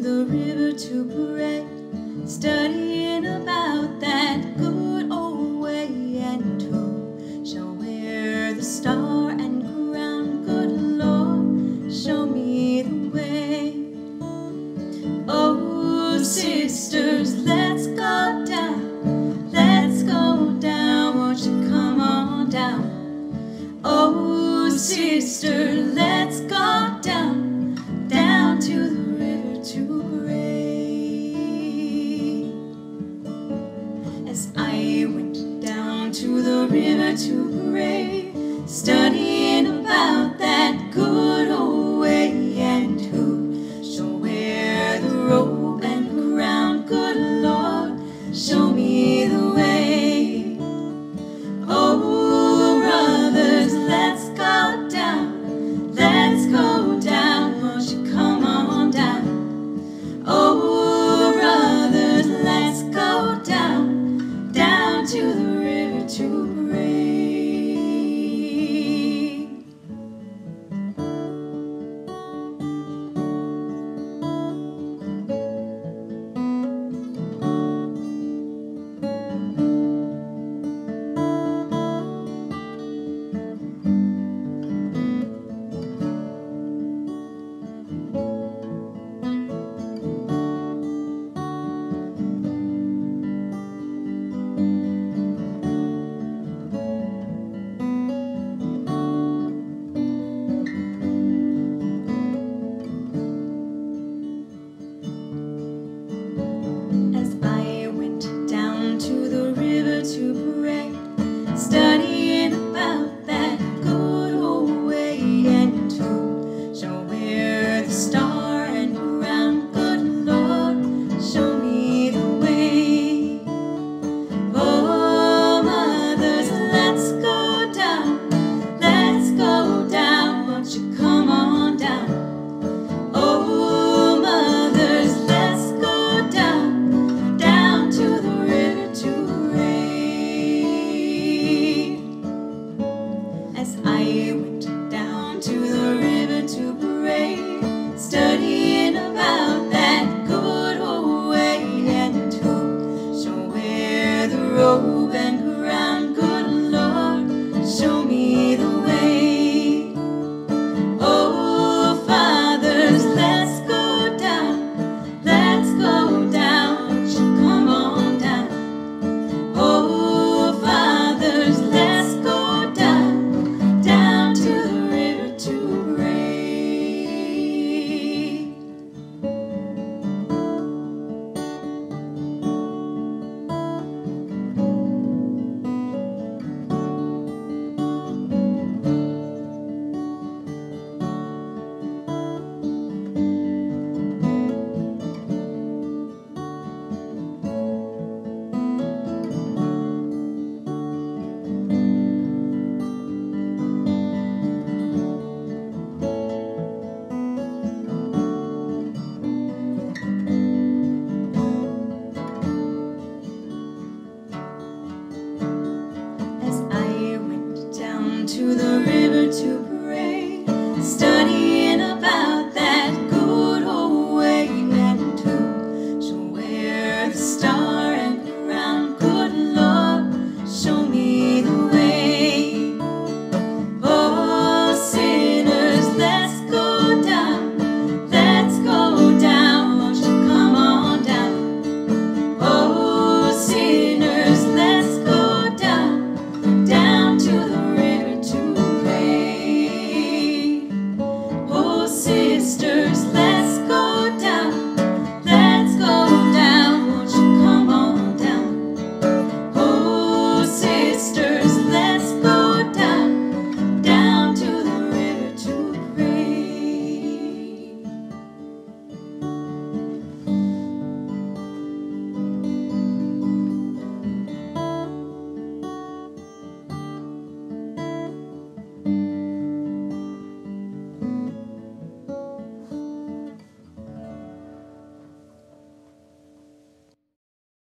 the river to pray, studying about that good old way, and who shall wear the star and crown? Good Lord, show me the way. Oh, sisters, let's go down, let's go down, won't you come on down? Oh, sister, let's go As I went down to the river to pray, study to the river to pray. Study